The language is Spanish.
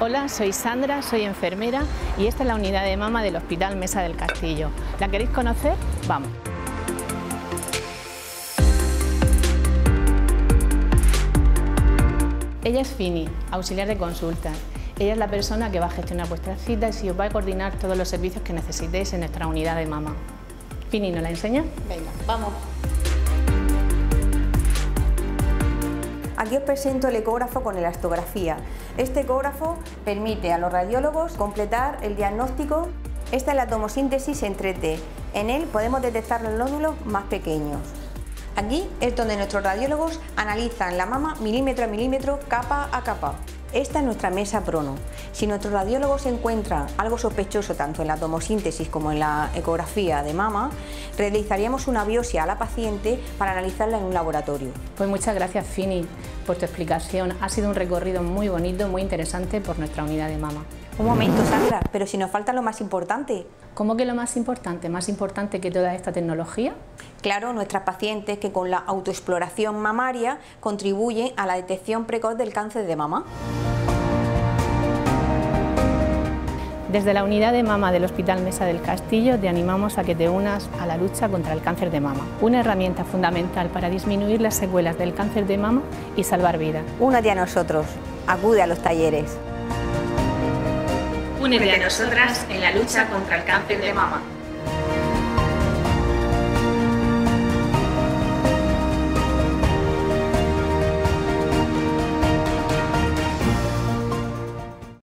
Hola, soy Sandra, soy enfermera y esta es la unidad de mama del Hospital Mesa del Castillo. ¿La queréis conocer? Vamos. Ella es Fini, auxiliar de consulta. Ella es la persona que va a gestionar vuestras citas y os va a coordinar todos los servicios que necesitéis en nuestra unidad de mama. Fini, ¿nos la enseña? Venga, vamos. Aquí os presento el ecógrafo con elastografía. Este ecógrafo permite a los radiólogos completar el diagnóstico. Esta es la tomosíntesis en 3D. En él podemos detectar los nódulos más pequeños. Aquí es donde nuestros radiólogos analizan la mama milímetro a milímetro, capa a capa. Esta es nuestra mesa Prono. Si nuestros radiólogos encuentran algo sospechoso tanto en la tomosíntesis como en la ecografía de mama, realizaríamos una biopsia a la paciente para analizarla en un laboratorio. Pues muchas gracias Fini por tu explicación. Ha sido un recorrido muy bonito, muy interesante por nuestra unidad de mama. Un momento, Sandra, pero si nos falta lo más importante. ¿Cómo que lo más importante? ¿Más importante que toda esta tecnología? Claro, nuestras pacientes que con la autoexploración mamaria contribuyen a la detección precoz del cáncer de mama. Desde la unidad de mama del Hospital Mesa del Castillo te animamos a que te unas a la lucha contra el cáncer de mama, una herramienta fundamental para disminuir las secuelas del cáncer de mama y salvar vidas. Únete a nosotros, acude a los talleres. Únete a nosotras en la lucha contra el cáncer de mama.